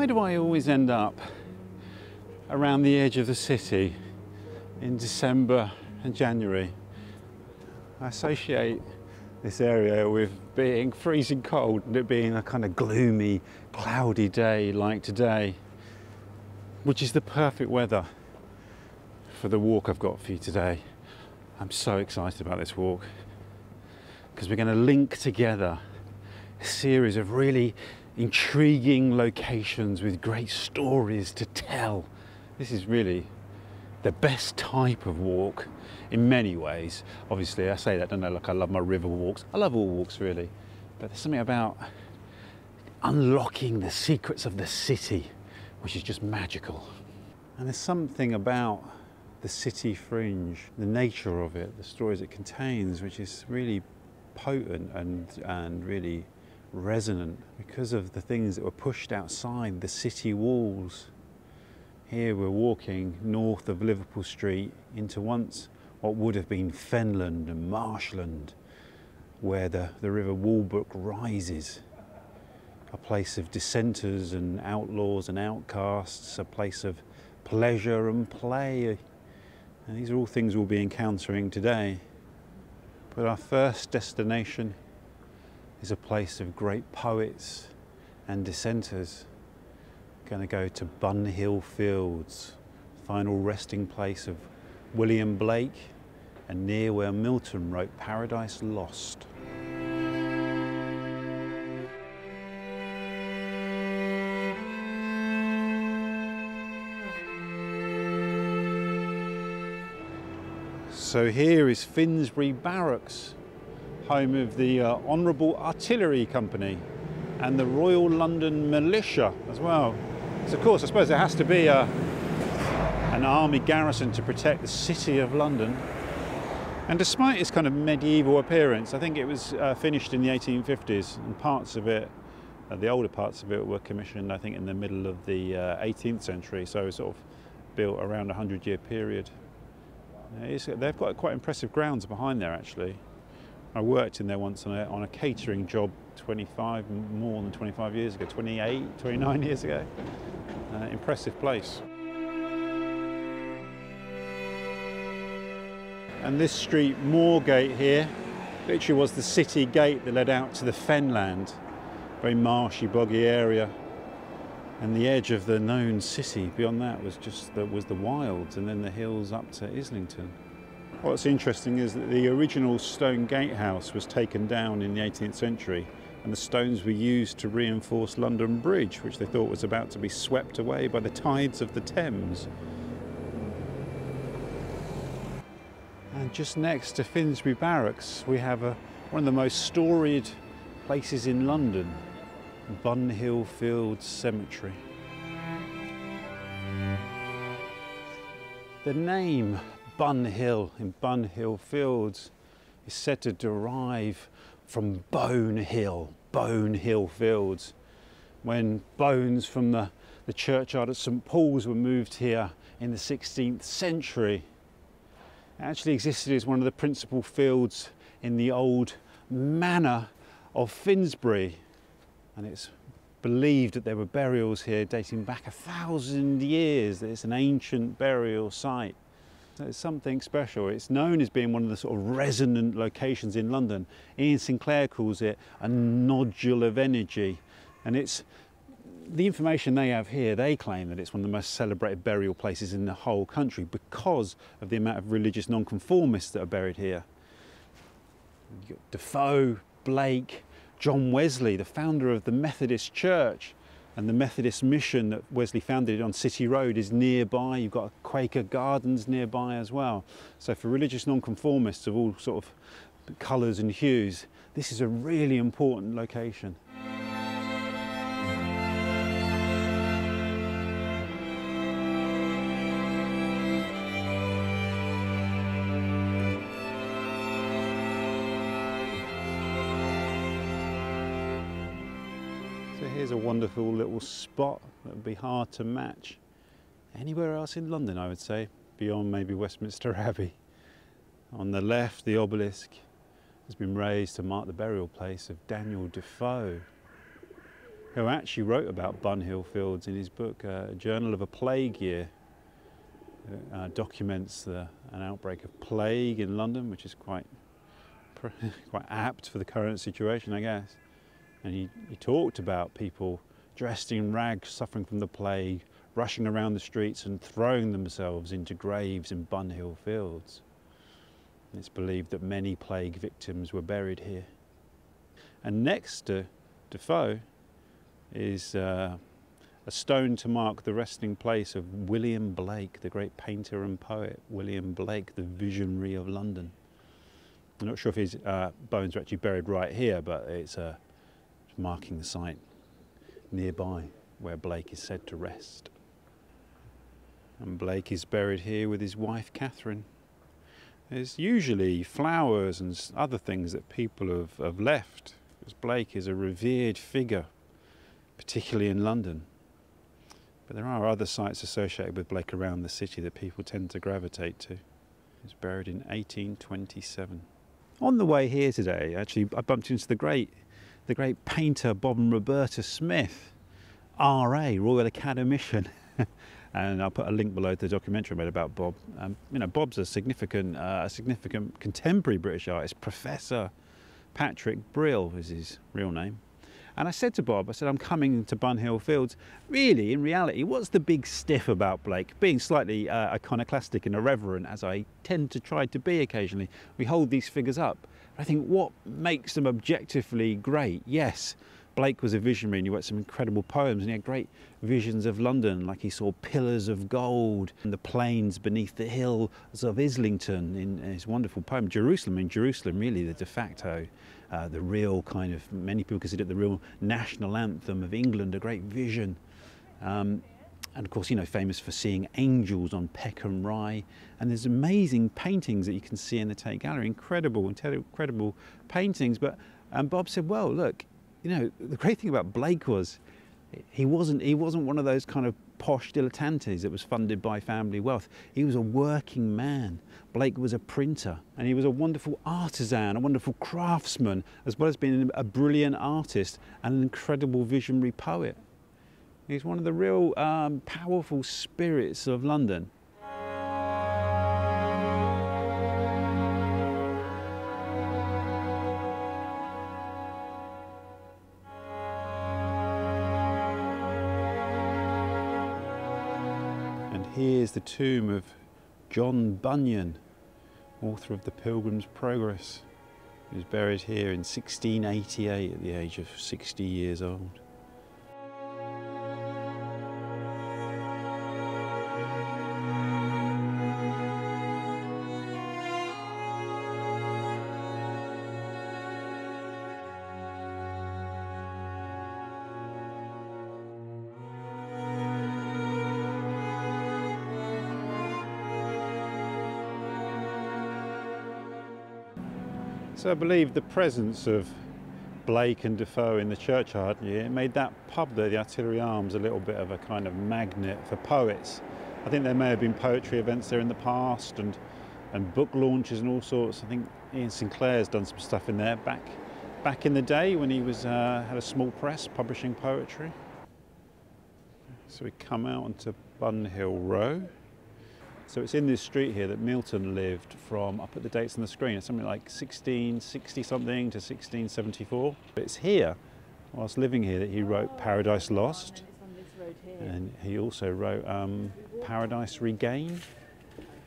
Why do I always end up around the edge of the city in December and January? I associate this area with being freezing cold and it being a kind of gloomy, cloudy day like today, which is the perfect weather for the walk I've got for you today. I'm so excited about this walk because we're going to link together a series of really intriguing locations with great stories to tell. This is really the best type of walk in many ways. Obviously, I say that, don't know, like I love my river walks. I love all walks really, but there's something about unlocking the secrets of the city, which is just magical. And there's something about the city fringe, the nature of it, the stories it contains, which is really potent and, and really resonant because of the things that were pushed outside the city walls. Here we're walking north of Liverpool Street into once what would have been fenland and marshland, where the, the River Walbrook rises. A place of dissenters and outlaws and outcasts, a place of pleasure and play. And these are all things we'll be encountering today. But our first destination is a place of great poets and dissenters. Going to go to Bunhill Fields, final resting place of William Blake and near where Milton wrote Paradise Lost. So here is Finsbury Barracks, home of the uh, Honourable Artillery Company and the Royal London Militia as well. So of course, I suppose there has to be a, an army garrison to protect the city of London. And despite its kind of medieval appearance, I think it was uh, finished in the 1850s and parts of it, uh, the older parts of it were commissioned I think in the middle of the 18th uh, century, so it's sort of built around a 100 year period. They've got quite impressive grounds behind there actually. I worked in there once on a, on a catering job 25, more than 25 years ago, 28, 29 years ago. Uh, impressive place. And this street, Moorgate here, literally was the city gate that led out to the fenland, very marshy, boggy area. And the edge of the known city beyond that was just the, was the wilds and then the hills up to Islington. What's interesting is that the original stone gatehouse was taken down in the 18th century and the stones were used to reinforce London Bridge, which they thought was about to be swept away by the tides of the Thames. And just next to Finsbury Barracks, we have a, one of the most storied places in London, Bunhill Fields Cemetery. The name Bunhill in Bunhill Fields is said to derive from Bone Hill, Bone Hill Fields, when bones from the, the churchyard at St Paul's were moved here in the 16th century. It actually existed as one of the principal fields in the old manor of Finsbury, and it's believed that there were burials here dating back a thousand years, that it's an ancient burial site. It's something special. It's known as being one of the sort of resonant locations in London. Iain Sinclair calls it a nodule of energy. And it's the information they have here, they claim that it's one of the most celebrated burial places in the whole country because of the amount of religious nonconformists that are buried here. Defoe, Blake, John Wesley, the founder of the Methodist Church, and the Methodist mission that Wesley founded on City Road is nearby. You've got Quaker Gardens nearby as well. So for religious nonconformists of all sort of colours and hues, this is a really important location. Here's a wonderful little spot that would be hard to match anywhere else in London, I would say, beyond maybe Westminster Abbey. On the left, the obelisk has been raised to mark the burial place of Daniel Defoe. who actually wrote about Bunhill Fields in his book, uh, A Journal of a Plague Year. Uh, documents the, an outbreak of plague in London, which is quite quite apt for the current situation, I guess. And he, he talked about people dressed in rags, suffering from the plague, rushing around the streets and throwing themselves into graves in Bunhill Fields. It's believed that many plague victims were buried here. And next to Defoe is uh, a stone to mark the resting place of William Blake, the great painter and poet. William Blake, the visionary of London. I'm not sure if his uh, bones are actually buried right here, but it's uh, marking the site nearby where Blake is said to rest. And Blake is buried here with his wife Catherine. There's usually flowers and other things that people have, have left, because Blake is a revered figure, particularly in London. But there are other sites associated with Blake around the city that people tend to gravitate to. He's buried in 1827. On the way here today, actually, I bumped into the great, the great painter Bob and Roberta Smith, RA, Royal Academician. and I'll put a link below to the documentary I made about Bob. Um, you know, Bob's a significant, uh, a significant contemporary British artist. Professor Patrick Brill is his real name. And I said to Bob, I said, I'm coming to Bunhill Fields. Really, in reality, what's the big stiff about Blake? Being slightly uh, iconoclastic and irreverent, as I tend to try to be occasionally, we hold these figures up. I think what makes them objectively great? Yes, Blake was a visionary and he wrote some incredible poems and he had great visions of London, like he saw pillars of gold and the plains beneath the hills of Islington in his wonderful poem, Jerusalem. In Jerusalem, really the de facto uh, the real kind of, many people consider it the real national anthem of England, a great vision. Um, and of course, you know, famous for seeing angels on Peckham Rye. And there's amazing paintings that you can see in the Tate Gallery, incredible, incredible paintings. But um, Bob said, well, look, you know, the great thing about Blake was he wasn't, he wasn't one of those kind of posh dilettantes that was funded by family wealth. He was a working man. Blake was a printer and he was a wonderful artisan, a wonderful craftsman, as well as being a brilliant artist and an incredible visionary poet. He's one of the real um, powerful spirits of London. And here's the tomb of John Bunyan, author of The Pilgrim's Progress. He was buried here in 1688 at the age of 60 years old. So I believe the presence of Blake and Defoe in the churchyard yeah, made that pub there, the Artillery Arms, a little bit of a kind of magnet for poets. I think there may have been poetry events there in the past and, and book launches and all sorts. I think Iain Sinclair's done some stuff in there back, back in the day when he was, uh, had a small press publishing poetry. So we come out onto Bunhill Row. So it's in this street here that Milton lived from, I'll put the dates on the screen, it's something like 1660 something to 1674. But it's here, whilst living here, that he wrote Paradise Lost. And he also wrote um, Paradise Regained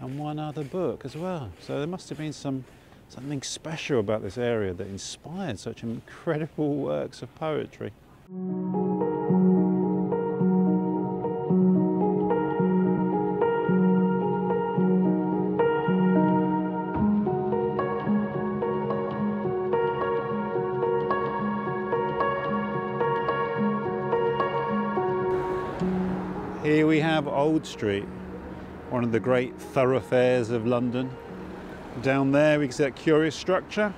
and one other book as well. So there must have been some something special about this area that inspired such incredible works of poetry. Street, one of the great thoroughfares of London. Down there we can see that curious structure.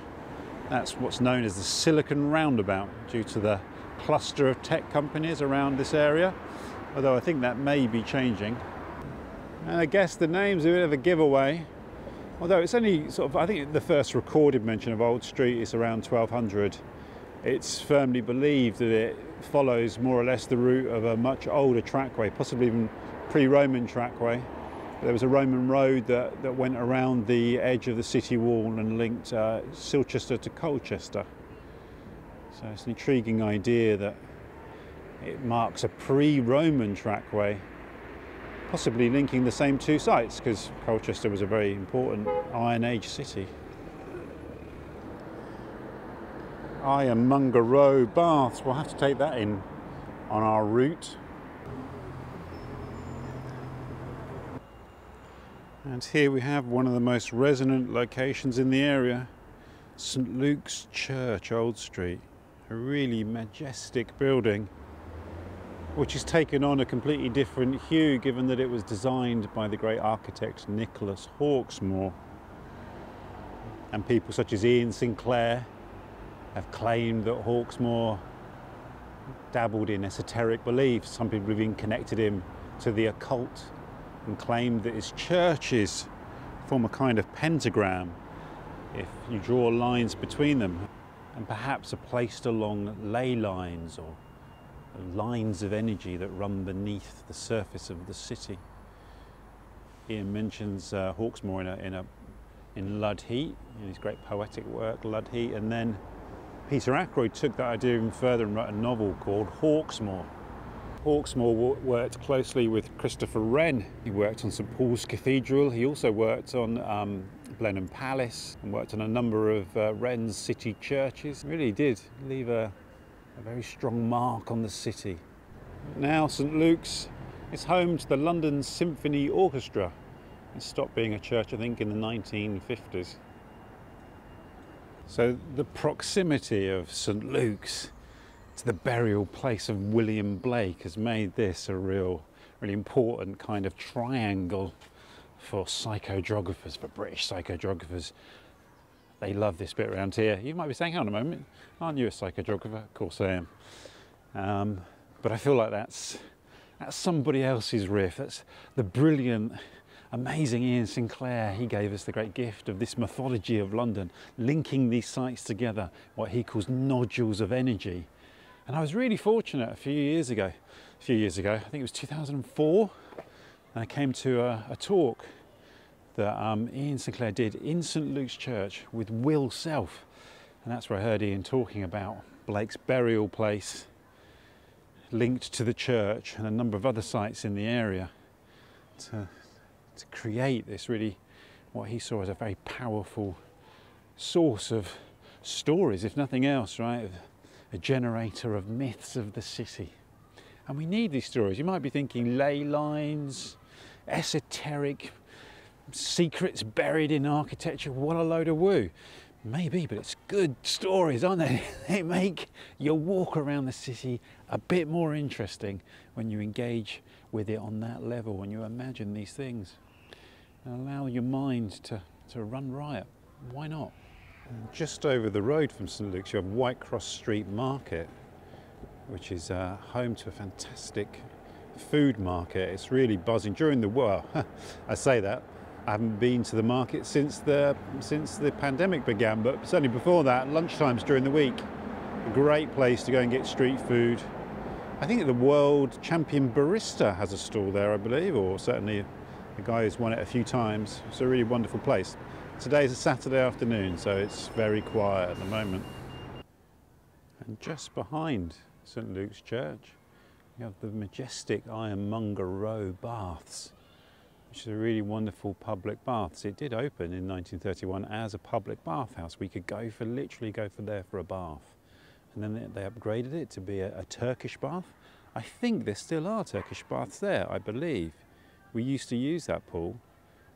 That's what's known as the Silicon Roundabout due to the cluster of tech companies around this area, although I think that may be changing. And I guess the name's a bit of a giveaway, although it's only sort of, I think the first recorded mention of Old Street is around 1200 it's firmly believed that it follows more or less the route of a much older trackway, possibly even pre-Roman trackway. There was a Roman road that, that went around the edge of the city wall and linked uh, Silchester to Colchester. So it's an intriguing idea that it marks a pre-Roman trackway, possibly linking the same two sites because Colchester was a very important Iron Age city. Ironmonger Row Baths, we'll have to take that in on our route. And here we have one of the most resonant locations in the area, St Luke's Church, Old Street. A really majestic building, which has taken on a completely different hue given that it was designed by the great architect Nicholas Hawksmoor. And people such as Iain Sinclair have claimed that Hawksmoor dabbled in esoteric beliefs. Some people have even connected him to the occult and claimed that his churches form a kind of pentagram if you draw lines between them and perhaps are placed along ley lines or lines of energy that run beneath the surface of the city. Iain mentions uh, Hawksmoor in, a, in, a, in Lud Heat, in his great poetic work Lud Heat, and then Peter Ackroyd took that idea even further and wrote a novel called Hawksmoor, Hawksmoor worked closely with Christopher Wren. He worked on St Paul's Cathedral. He also worked on um, Blenheim Palace and worked on a number of uh, Wren's city churches. Really did leave a, a very strong mark on the city. Now St Luke's is home to the London Symphony Orchestra. It stopped being a church, I think, in the 1950s. So the proximity of St Luke's the burial place of William Blake has made this a real, really important kind of triangle for psychogeographers, for British psychogeographers. They love this bit around here. You might be saying, hang on a moment, aren't you a psychogeographer? Of course I am. Um, but I feel like that's, that's somebody else's riff. That's the brilliant, amazing Iain Sinclair. He gave us the great gift of this mythology of London, linking these sites together, what he calls nodules of energy. And I was really fortunate a few years ago, a few years ago, I think it was 2004, and I came to a, a talk that um, Iain Sinclair did in St Luke's Church with Will Self. And that's where I heard Iain talking about Blake's burial place linked to the church and a number of other sites in the area to, to create this really, what he saw as a very powerful source of stories, if nothing else, right? A generator of myths of the city. And we need these stories. You might be thinking ley lines, esoteric secrets buried in architecture. What a load of woo. Maybe, but it's good stories, aren't they? They make your walk around the city a bit more interesting when you engage with it on that level, when you imagine these things. And allow your mind to, to run riot. Why not? Just over the road from St Luke's, you have Whitecross Street Market, which is uh, home to a fantastic food market. It's really buzzing during the war. I say that I haven't been to the market since the since the pandemic began, but certainly before that, lunchtimes during the week, a great place to go and get street food. I think the world champion barista has a stall there, I believe, or certainly a guy who's won it a few times. It's a really wonderful place. Today's a Saturday afternoon, so it's very quiet at the moment. And just behind St Luke's Church, you have the majestic Ironmonger Row Baths, which is a really wonderful public baths. It did open in 1931 as a public bathhouse. We could go for, literally go for there for a bath. And then they, upgraded it to be a, a Turkish bath. I think there still are Turkish baths there, I believe. We used to use that pool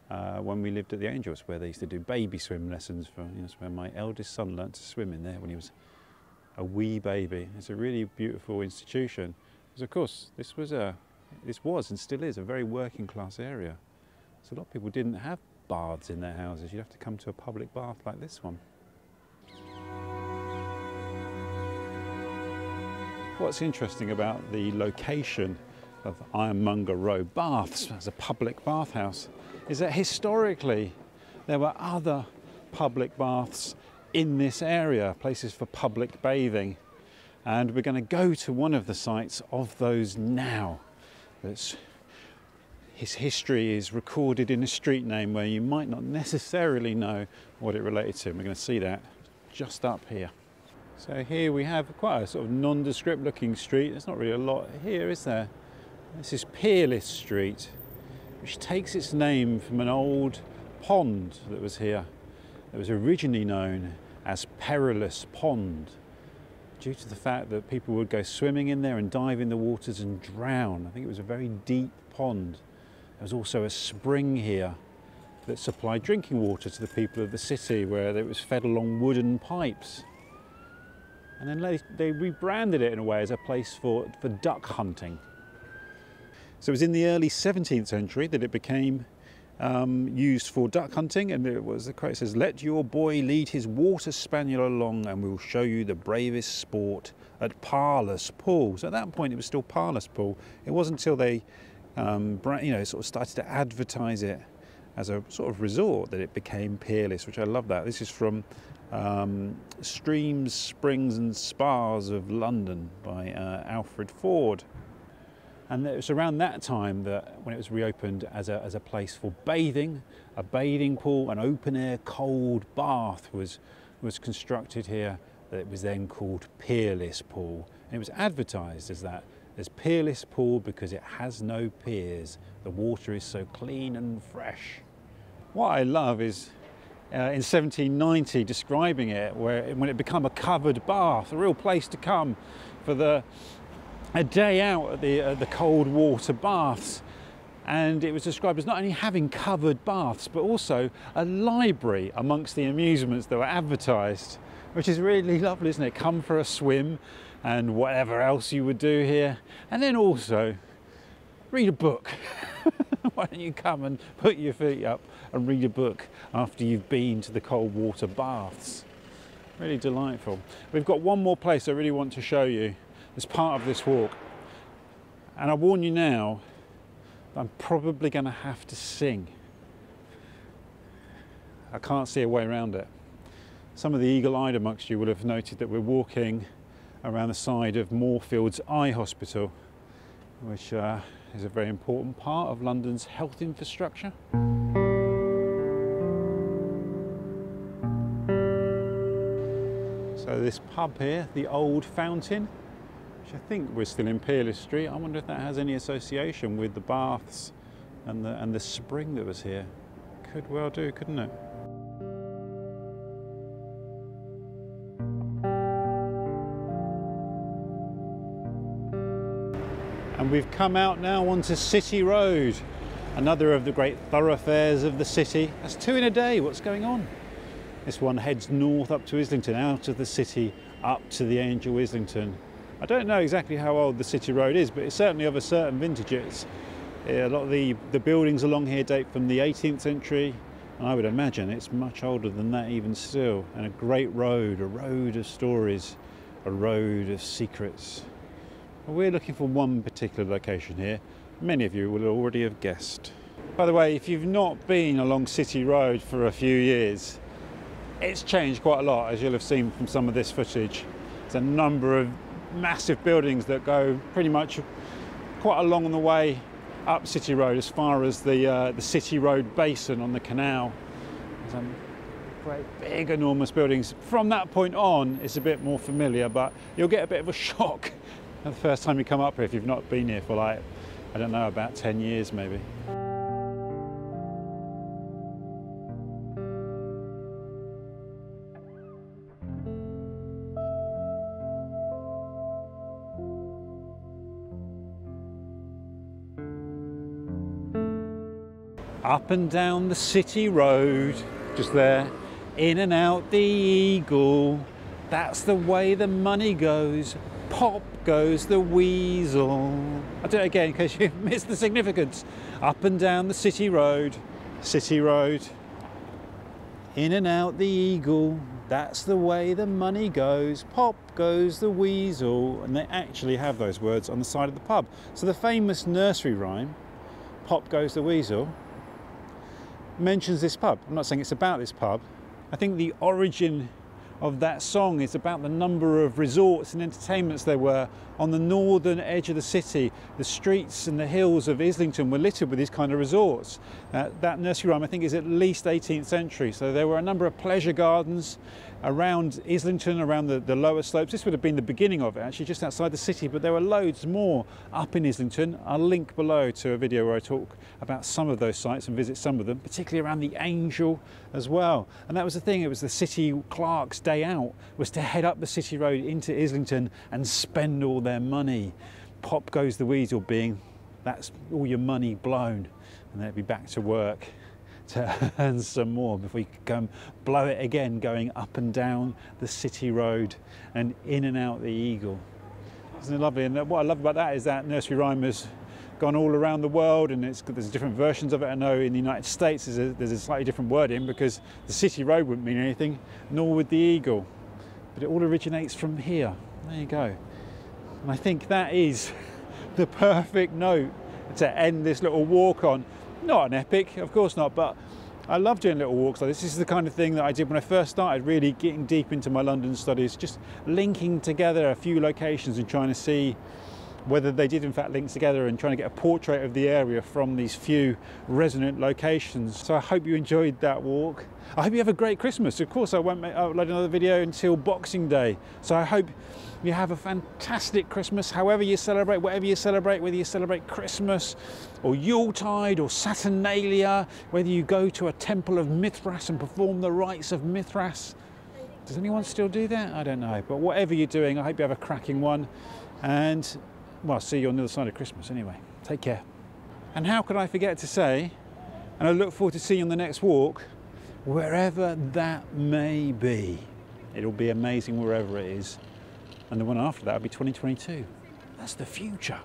uh, when we lived at the Angels, where they used to do baby swim lessons for. You know, where my eldest son learnt to swim in there when he was a wee baby. It's a really beautiful institution. Because of course, this was a, this was and still is a very working class area. So a lot of people didn't have baths in their houses. You'd have to come to a public bath like this one. What's interesting about the location of Ironmonger Row Baths as a public bathhouse is that historically there were other public baths in this area, places for public bathing. And we're going to go to one of the sites of those now. That's, his history is recorded in a street name where you might not necessarily know what it related to. And we're going to see that just up here. So here we have quite a sort of nondescript looking street. There's not really a lot here, is there? This is Peerless Street, which takes its name from an old pond that was here. It was originally known as Perilous Pond due to the fact that people would go swimming in there and dive in the waters and drown. I think it was a very deep pond. There was also a spring here that supplied drinking water to the people of the city where it was fed along wooden pipes. And then they, they rebranded it in a way as a place for, for duck hunting. So it was in the early 17th century that it became um, used for duck hunting, and it was the quote says, "Let your boy lead his water spaniel along, and we'll show you the bravest sport at Parlous Pool." So at that point, it was still Parlous Pool. It wasn't until they, um, you know, sort of started to advertise it as a sort of resort that it became Peerless, which I love. That this is from um, Streams, Springs, and Spas of London by uh, Alfred Foord. And it was around that time that when it was reopened as a, as a place for bathing, a bathing pool, an open air cold bath was, was constructed here. That it was then called Peerless Pool. And it was advertised as that, as Peerless Pool because it has no piers. The water is so clean and fresh. What I love is uh, in 1790 describing it, where when it became a covered bath, a real place to come for the a day out at the, uh, the cold water baths. And it was described as not only having covered baths but also a library amongst the amusements that were advertised which is really lovely isn't it? Come for a swim and whatever else you would do here. And then also read a book. Why don't you come and put your feet up and read a book after you've been to the cold water baths? Really delightful. We've got one more place i really want to show you as part of this walk. And I warn you now, I'm probably going to have to sing. I can't see a way around it. Some of the eagle-eyed amongst you will have noted that we're walking around the side of Moorfields Eye Hospital, which uh, is a very important part of London's health infrastructure. So this pub here, the Old Fountain, which I think we're still in Peerless Street. I wonder if that has any association with the baths and the, and the spring that was here. Could well do, couldn't it? And we've come out now onto City Road, another of the great thoroughfares of the city. That's two in a day, what's going on? This one heads north up to Islington, out of the city, up to the Angel Islington. I don't know exactly how old the City Road is, but it's certainly of a certain vintage. It's, eh, a lot of the, the buildings along here date from the 18th century, and I would imagine it's much older than that even still. And a great road, a road of stories, a road of secrets. We're looking for one particular location here. Many of you will already have guessed. By the way, if you've not been along City Road for a few years, it's changed quite a lot, as you'll have seen from some of this footage. There's a number of massive buildings that go pretty much quite along the way up City Road as far as the, uh, the City Road basin on the canal. Some great big enormous buildings. From that point on it's a bit more familiar but you'll get a bit of a shock the first time you come up here if you've not been here for like, I don't know, about 10 years maybe. Up and down the city road, just there, in and out the eagle. That's the way the money goes. Pop goes the weasel. I'll do it again in case you missed the significance. Up and down the city road, city road, in and out the eagle. That's the way the money goes. Pop goes the weasel. And they actually have those words on the side of the pub. So the famous nursery rhyme, Pop goes the weasel, mentions this pub. I'm not saying it's about this pub. I think the origin of that song is about the number of resorts and entertainments there were on the northern edge of the city. The streets and the hills of Islington were littered with these kind of resorts. Uh, that nursery rhyme, I think, is at least 18th century. So there were a number of pleasure gardens around Islington, around the, the lower slopes. This would have been the beginning of it, actually, just outside the city, but there were loads more up in Islington. I'll link below to a video where I talk about some of those sites and visit some of them, particularly around the Angel as well. And that was the thing, it was the city clerk's day out, was to head up the city road into Islington and spend all their money. Pop goes the weasel being, that's all your money blown, and then it'd be back to work to earn some more before you come blow it again going up and down the city road and in and out the Eagle. Isn't it lovely? And what I love about that is that nursery rhyme has gone all around the world and there's different versions of it. I know in the United States there's a, there's a slightly different wording because the city road wouldn't mean anything, nor would the Eagle. But it all originates from here. There you go. And I think that is the perfect note to end this little walk on. Not an epic, of course not, but I love doing little walks like this. This is the kind of thing that I did when I first started really getting deep into my London studies, just linking together a few locations and trying to see whether they did in fact link together and trying to get a portrait of the area from these few resonant locations. So I hope you enjoyed that walk. I hope you have a great Christmas. Of course, I won't upload another video until Boxing Day. So I hope you have a fantastic Christmas, however you celebrate, whatever you celebrate, whether you celebrate Christmas or Yuletide or Saturnalia, whether you go to a temple of Mithras and perform the rites of Mithras. Does anyone still do that? I don't know. But whatever you're doing, I hope you have a cracking one. And, well, I'll see you on the other side of Christmas anyway. Take care. And how could I forget to say, and I look forward to seeing you on the next walk, wherever that may be. It'll be amazing wherever it is and the one after that will be 2022. That's the future.